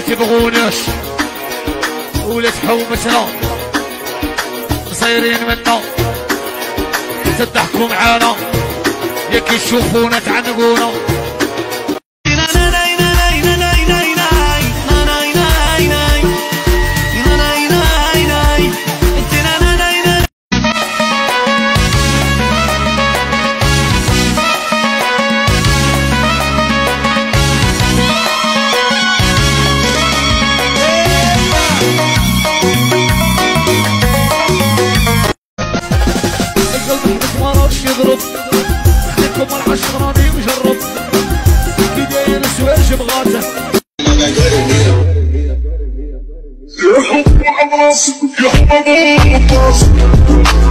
تبغوناش ولا تحومتنا صايرين منا. تضحكوا معانا. يا كيشوفونا تعنقونا يضرب عليكم العشر راني مجرب. كي داير سواج بغاته يا حب راسك يا حب راسك